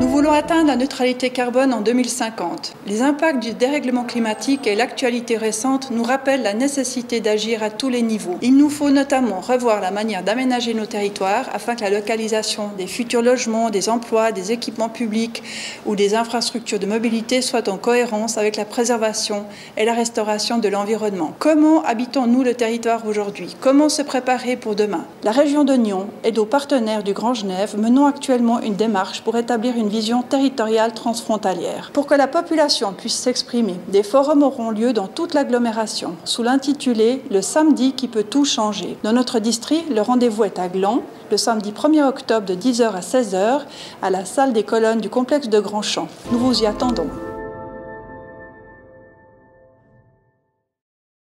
Nous voulons atteindre la neutralité carbone en 2050. Les impacts du dérèglement climatique et l'actualité récente nous rappellent la nécessité d'agir à tous les niveaux. Il nous faut notamment revoir la manière d'aménager nos territoires afin que la localisation des futurs logements, des emplois, des équipements publics ou des infrastructures de mobilité soit en cohérence avec la préservation et la restauration de l'environnement. Comment habitons-nous le territoire aujourd'hui? Comment se préparer pour demain? La région de Nyon et nos partenaires du Grand Genève menons actuellement une démarche pour établir une vision territoriale transfrontalière. Pour que la population puisse s'exprimer, des forums auront lieu dans toute l'agglomération sous l'intitulé Le samedi qui peut tout changer. Dans notre district, le rendez-vous est à Gland, le samedi 1er octobre de 10h à 16h à la salle des colonnes du complexe de Grandchamp. Nous vous y attendons.